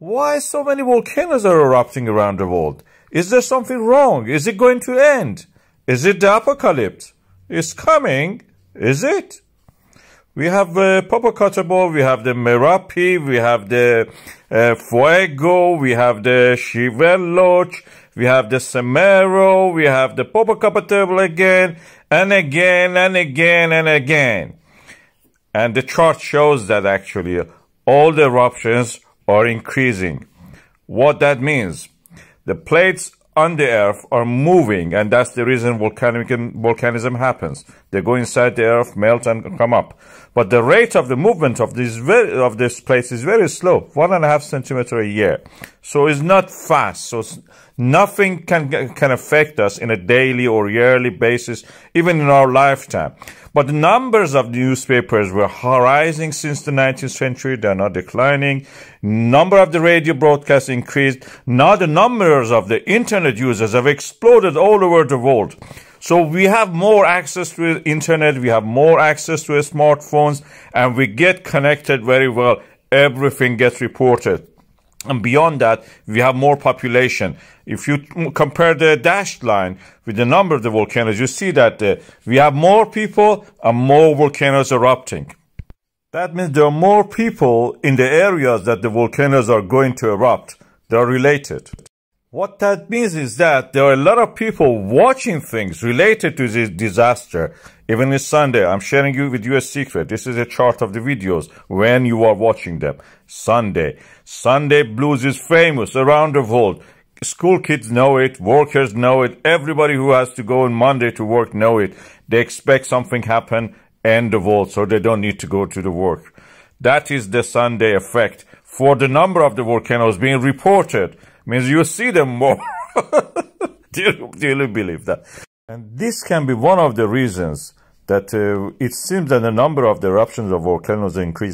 Why so many volcanoes are erupting around the world? Is there something wrong? Is it going to end? Is it the apocalypse? It's coming, is it? We have uh, Popocatépetl, we have the Merapi, we have the uh, Fuego, we have the Shiveluch, we have the Semeru, we have the Popocatépetl again, and again, and again, and again. And the chart shows that actually all the eruptions are increasing. What that means, the plates on the earth are moving, and that's the reason volcanic volcanism happens. They go inside the earth, melt, and come up. But the rate of the movement of this very, of this place is very slow, one and a half centimeter a year. So it's not fast. So nothing can can affect us in a daily or yearly basis, even in our lifetime. But the numbers of newspapers were rising since the 19th century. They're not declining. Number of the radio broadcasts increased. Now the numbers of the internet users have exploded all over the world. So we have more access to internet. We have more access to smartphones and we get connected very well. Everything gets reported. And beyond that, we have more population. If you compare the dashed line with the number of the volcanoes, you see that uh, we have more people and more volcanoes erupting. That means there are more people in the areas that the volcanoes are going to erupt. They are related. What that means is that there are a lot of people watching things related to this disaster. Even this Sunday, I'm sharing you with you a secret. This is a chart of the videos when you are watching them. Sunday. Sunday blues is famous around the world. School kids know it, workers know it, everybody who has to go on Monday to work know it. They expect something happen end the world, so they don't need to go to the work. That is the Sunday effect. For the number of the volcanoes being reported, means you see them more. do, you, do you believe that? And this can be one of the reasons that uh, it seems that the number of the eruptions of volcanoes increasing.